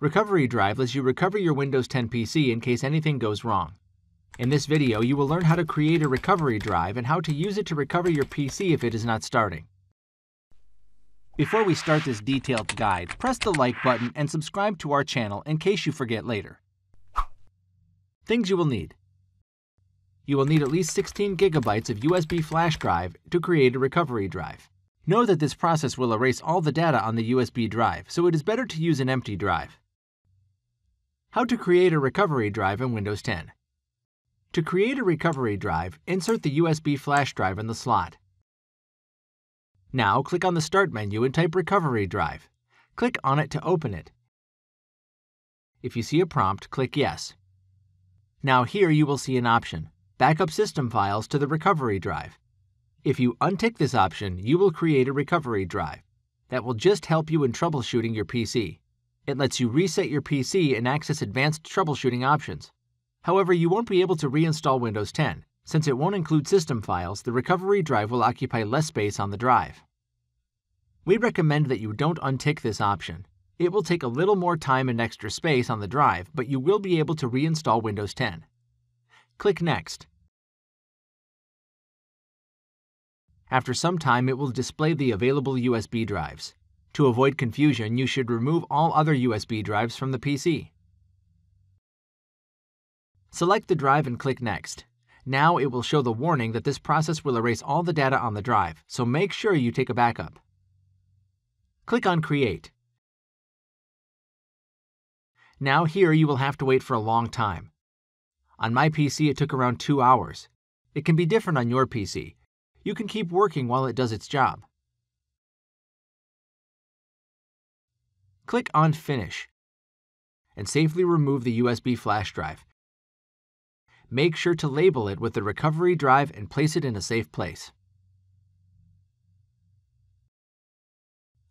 Recovery Drive lets you recover your Windows 10 PC in case anything goes wrong. In this video, you will learn how to create a recovery drive and how to use it to recover your PC if it is not starting. Before we start this detailed guide, press the like button and subscribe to our channel in case you forget later. Things you will need. You will need at least 16 gigabytes of USB flash drive to create a recovery drive. Know that this process will erase all the data on the USB drive, so it is better to use an empty drive. How to create a recovery drive in Windows 10. To create a recovery drive, insert the USB flash drive in the slot. Now click on the Start menu and type Recovery Drive. Click on it to open it. If you see a prompt, click Yes. Now here you will see an option, Backup System Files to the Recovery Drive. If you untick this option, you will create a recovery drive. That will just help you in troubleshooting your PC. It lets you reset your PC and access advanced troubleshooting options. However, you won't be able to reinstall Windows 10. Since it won't include system files, the recovery drive will occupy less space on the drive. We recommend that you don't untick this option. It will take a little more time and extra space on the drive, but you will be able to reinstall Windows 10. Click Next. After some time, it will display the available USB drives. To avoid confusion, you should remove all other USB drives from the PC. Select the drive and click Next. Now it will show the warning that this process will erase all the data on the drive, so make sure you take a backup. Click on Create. Now here you will have to wait for a long time. On my PC it took around 2 hours. It can be different on your PC. You can keep working while it does its job. Click on Finish and safely remove the USB flash drive. Make sure to label it with the recovery drive and place it in a safe place.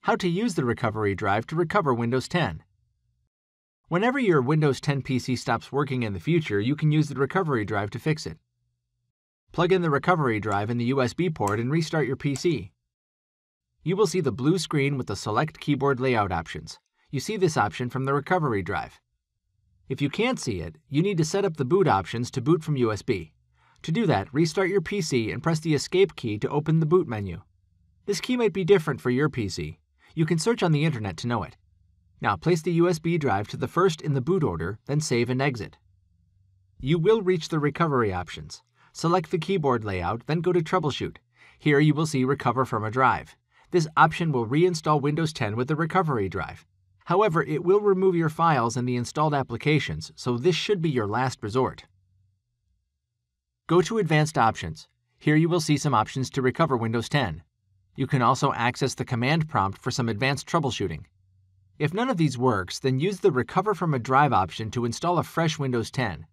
How to use the recovery drive to recover Windows 10. Whenever your Windows 10 PC stops working in the future, you can use the recovery drive to fix it. Plug in the recovery drive in the USB port and restart your PC. You will see the blue screen with the Select Keyboard Layout options. You see this option from the recovery drive. If you can't see it, you need to set up the boot options to boot from USB. To do that, restart your PC and press the Escape key to open the boot menu. This key might be different for your PC. You can search on the internet to know it. Now place the USB drive to the first in the boot order, then save and exit. You will reach the recovery options. Select the keyboard layout, then go to Troubleshoot. Here you will see Recover from a drive. This option will reinstall Windows 10 with the recovery drive. However, it will remove your files and the installed applications, so this should be your last resort. Go to Advanced Options. Here you will see some options to recover Windows 10. You can also access the command prompt for some advanced troubleshooting. If none of these works, then use the Recover from a Drive option to install a fresh Windows 10.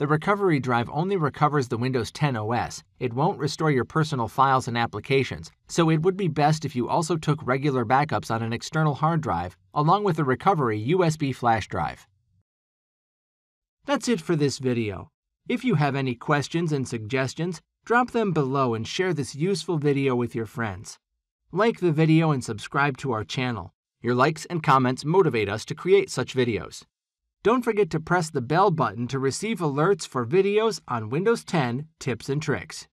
The recovery drive only recovers the Windows 10 OS. It won't restore your personal files and applications, so it would be best if you also took regular backups on an external hard drive, along with a recovery USB flash drive. That's it for this video. If you have any questions and suggestions, drop them below and share this useful video with your friends. Like the video and subscribe to our channel. Your likes and comments motivate us to create such videos. Don't forget to press the bell button to receive alerts for videos on Windows 10 tips and tricks.